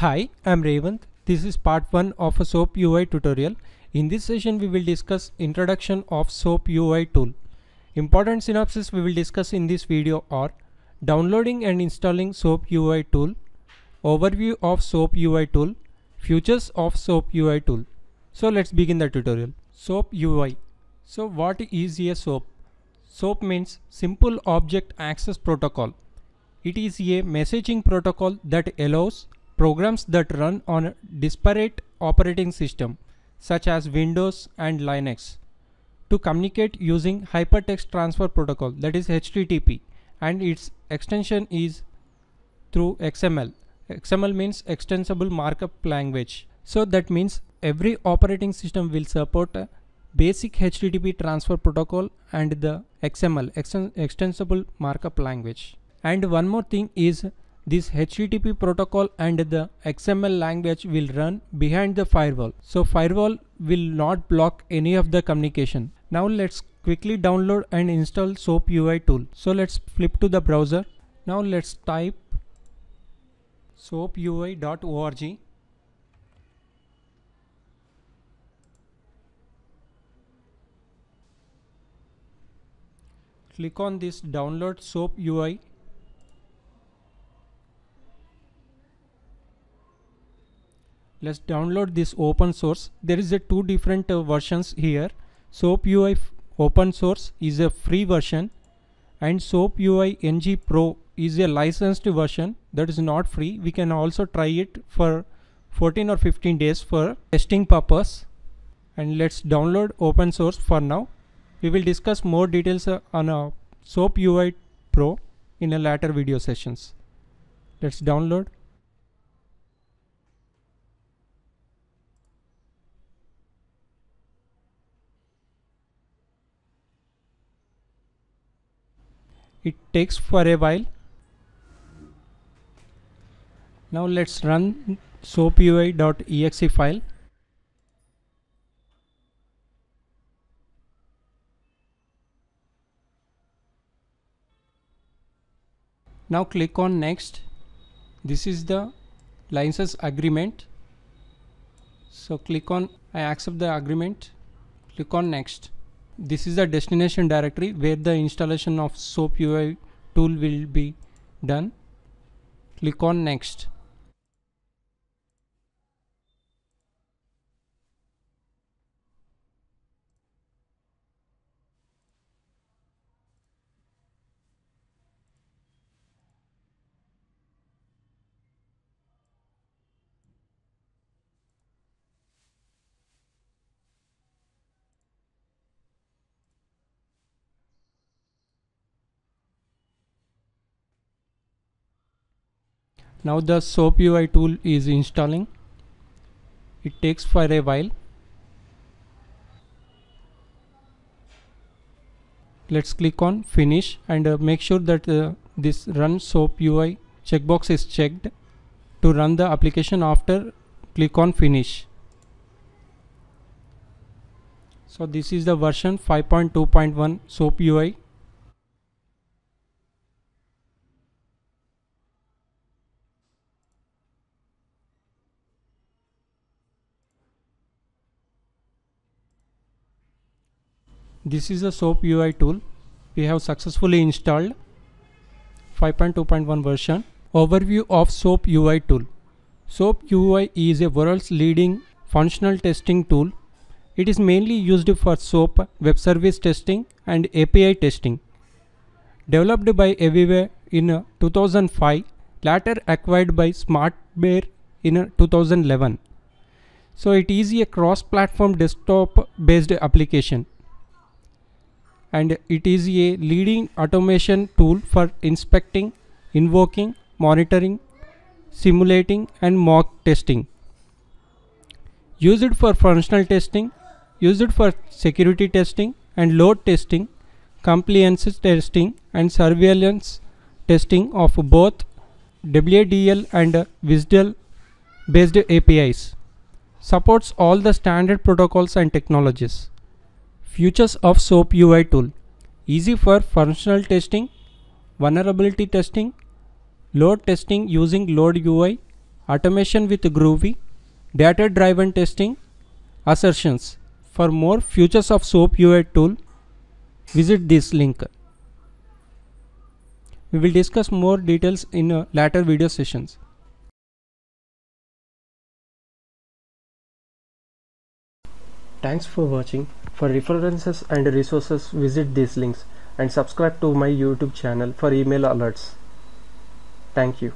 Hi, I'm Revanth. This is part 1 of a SOAP UI tutorial. In this session we will discuss introduction of SOAP UI tool. Important synopsis we will discuss in this video are downloading and installing SOAP UI tool, overview of SOAP UI tool, features of SOAP UI tool. So let's begin the tutorial. SOAP UI. So what is a SOAP? SOAP means Simple Object Access Protocol. It is a messaging protocol that allows programs that run on a disparate operating system such as Windows and Linux to communicate using Hypertext Transfer Protocol that is HTTP and its extension is through XML. XML means extensible markup language. So that means every operating system will support a basic HTTP transfer protocol and the XML extensible markup language. And one more thing is this HTTP protocol and the XML language will run behind the firewall. So firewall will not block any of the communication. Now let's quickly download and install SOAP UI tool. So let's flip to the browser. Now let's type soapui.org. Click on this download SOAP UI let's download this open source. There is a two different uh, versions here. Soap ui open source is a free version and soap ui ng pro is a licensed version that is not free. We can also try it for 14 or 15 days for testing purpose. And let's download open source for now. We will discuss more details uh, on a soap ui pro in a later video sessions. Let's download it takes for a while. Now let's run soapui.exe file. Now click on next. This is the license agreement. So click on I accept the agreement. Click on next this is the destination directory where the installation of SOAP UI tool will be done. Click on next. Now the soap UI tool is installing. It takes for a while. Let's click on finish and uh, make sure that uh, this run soap UI checkbox is checked to run the application after click on finish. So this is the version 5.2.1 soap UI This is a SOAP UI tool we have successfully installed 5.2.1 version. Overview of SOAP UI tool. SOAP UI is a world's leading functional testing tool. It is mainly used for SOAP web service testing and API testing. Developed by Eviware in 2005, later acquired by SmartBear in 2011. So it is a cross-platform desktop based application and it is a leading automation tool for inspecting, invoking, monitoring, simulating and mock testing. Use it for functional testing, use it for security testing and load testing, compliance testing and surveillance testing of both WADL and WSDL based APIs. Supports all the standard protocols and technologies. Features of SOAP UI tool. Easy for functional testing, vulnerability testing, load testing using load UI, automation with Groovy, data driven testing, assertions. For more features of SOAP UI tool, visit this link. We will discuss more details in later video sessions. Thanks for watching. For references and resources visit these links and subscribe to my YouTube channel for email alerts. Thank you.